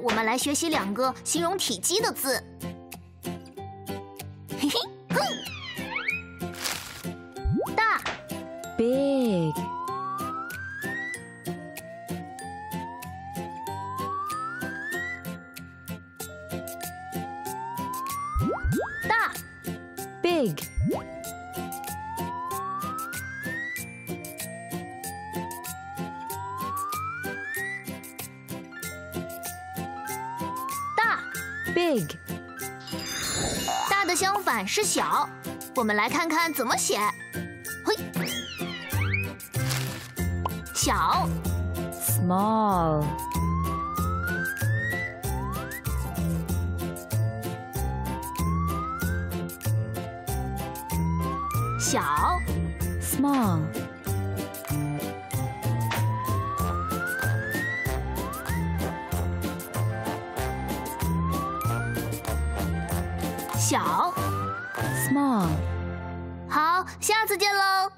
我们来学习两个形容体积的字。嘿嘿，哼，大。Big, 大。Big, big, 大的相反是小，我们来看看怎么写。嘿，小。Small, 小。Small, 小，small. 好，下次见喽。